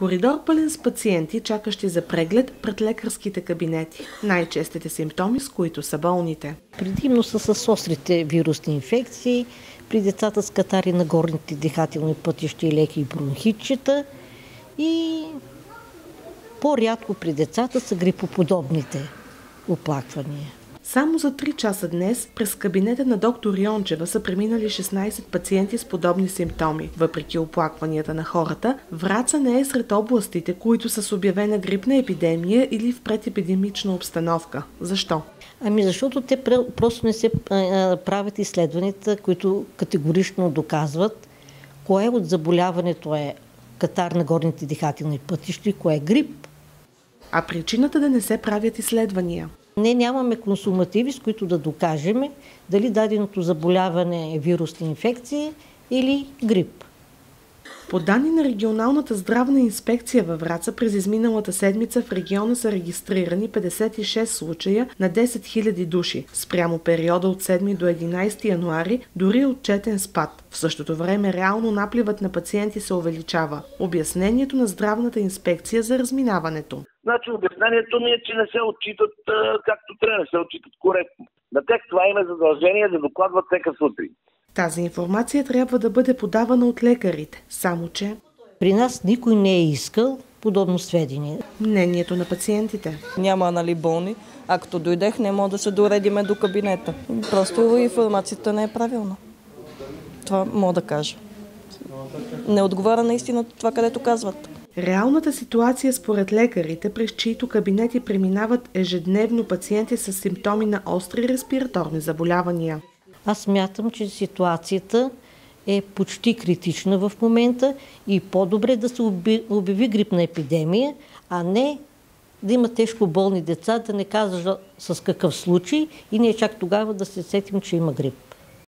Коридор пълен с пациенти, чакащи за преглед пред лекарските кабинети. Най-честите симптоми, с които са болните. Предимно са с острите вирусни инфекции, при децата с катари на горните дихателни пътища и леки бронхитчета и по-рядко при децата са грипоподобните оплаквания. Само за 3 часа днес през кабинета на доктор Йончева са преминали 16 пациенти с подобни симптоми. Въпреки оплакванията на хората, Враца не е сред областите, които са с обявена грипна епидемия или в предепидемична обстановка. Защо? Ами защото те просто не се правят изследванията, които категорично доказват кое от заболяването е катар на горните дихателни пътища и кое е грип. А причината да не се правят изследвания? Не нямаме консумативи, с които да докажем дали даденото заболяване е вирусна инфекция или грип. По данни на регионалната здравна инспекция във Враца през изминалата седмица в региона са регистрирани 56 случая на 10 000 души. Спрямо периода от 7 до 11 януари дори е отчетен спад. В същото време реално напливът на пациенти се увеличава. Обяснението на здравната инспекция за разминаването. Значи обяснението ми е, че не се отчитат както трябва, не се отчитат коректно. На тях това има задължение да докладват всека сутрин. Тази информация трябва да бъде подавана от лекарите, само че... При нас никой не е искал подобно сведение. Мнението на пациентите. Няма нали болни. А като дойдех, не мога да се доредиме до кабинета. Просто информацията не е правилна. Това мога да кажа. Не отговаря наистина това, където казват. Реалната ситуация според лекарите, през чието кабинети преминават ежедневно пациенти с симптоми на остри респираторни заболявания. Аз мятам, че ситуацията е почти критична в момента и по-добре да се обяви грипна епидемия, а не да има тежко болни деца, да не казва с какъв случай и не чак тогава да се сетим, че има грип.